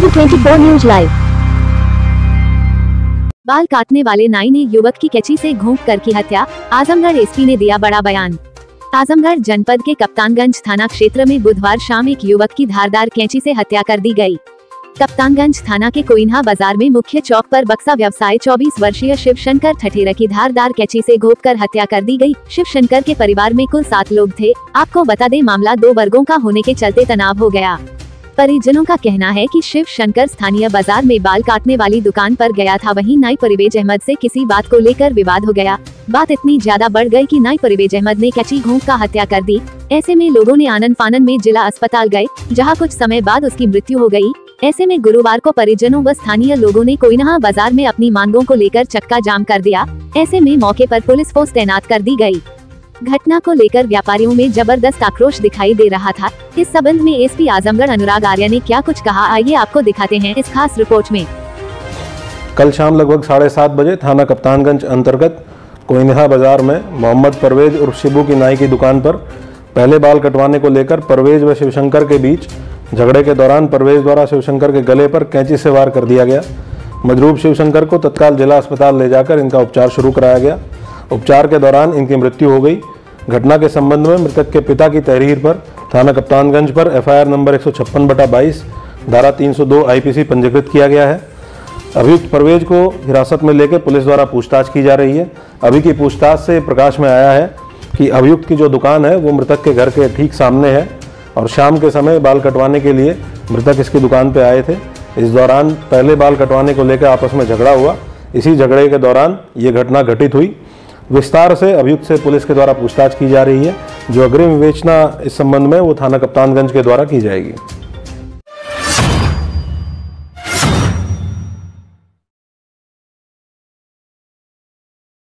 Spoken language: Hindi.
24 न्यूज़ लाइव बाल काटने वाले नाई ने युवक की कैची से घोंप कर की हत्या। आजमगढ़ एसपी ने दिया बड़ा बयान। आजमगढ़ जनपद के कप्तानगंज थाना क्षेत्र में बुधवार शाम एक युवक की धारदार कैंची से हत्या कर दी गई। कप्तानगंज थाना के कोइन्हा बाज़ार में मुख्य चौक पर बक्सा व्यवसाय 24 वर्षीय शिव शंकर ठठेरा की धारदार कैची से घोप कर हत्या कर दी गई। शिव शंकर के परिवार में कुल सात लोग थे। आपको बता दें, मामला दो वर्गों का होने के चलते तनाव हो गया। परिजनों का कहना है कि शिव शंकर स्थानीय बाज़ार में बाल काटने वाली दुकान पर गया था। वहीं नाई परिवेज अहमद से किसी बात को लेकर विवाद हो गया। बात इतनी ज़्यादा बढ़ गई कि नाई परिवेज अहमद ने कैची घूम का हत्या कर दी। ऐसे में लोगों ने आनंद फानन में जिला अस्पताल गए, जहाँ कुछ समय बाद उसकी मृत्यु हो गई। ऐसे में गुरुवार को परिजनों व स्थानीय लोगों ने कोयनहा बाज़ार में अपनी मांगों को लेकर चक्का जाम कर दिया। ऐसे में मौके पर पुलिस फोर्स तैनात कर दी गई। घटना को लेकर व्यापारियों में ज़बरदस्त आक्रोश दिखाई दे रहा था। इस संबंध में एसपी आजमगढ़ अनुराग आर्य ने क्या कुछ कहा, आइए आपको दिखाते हैं इस खास रिपोर्ट में। कल शाम लगभग साढ़े सात बजे थाना कप्तानगंज अंतर्गत कोइनहा बाज़ार में मोहम्मद परवेज और शिबू की नाई की दुकान पर पहले बाल कटवाने को लेकर परवेज व शिवशंकर के बीच झगड़े के दौरान परवेज द्वारा शिवशंकर के गले पर कैंची से वार कर दिया गया। मजरूब शिवशंकर को तत्काल जिला अस्पताल ले जाकर इनका उपचार शुरू कराया गया। उपचार के दौरान इनकी मृत्यु हो गई। घटना के संबंध में मृतक के पिता की तहरीर पर, थाना कप्तानगंज पर एफआईआर नंबर एक सौ छप्पन बटा बाईस, धारा 302 आईपीसी पंजीकृत किया गया है। अभियुक्त परवेज को हिरासत में लेकर पुलिस द्वारा पूछताछ की जा रही है। अभी की पूछताछ से प्रकाश में आया है कि अभियुक्त की जो दुकान है, वो मृतक के घर के ठीक सामने है और शाम के समय बाल कटवाने के लिए मृतक इसकी दुकान पर आए थे। इस दौरान पहले बाल कटवाने को लेकर आपस में झगड़ा हुआ। इसी झगड़े के दौरान ये घटना घटित हुई। विस्तार से अभियुक्त से पुलिस के द्वारा पूछताछ की जा रही है। जो अग्रिम विवेचना इस संबंध में वो थाना कप्तानगंज के द्वारा की जाएगी।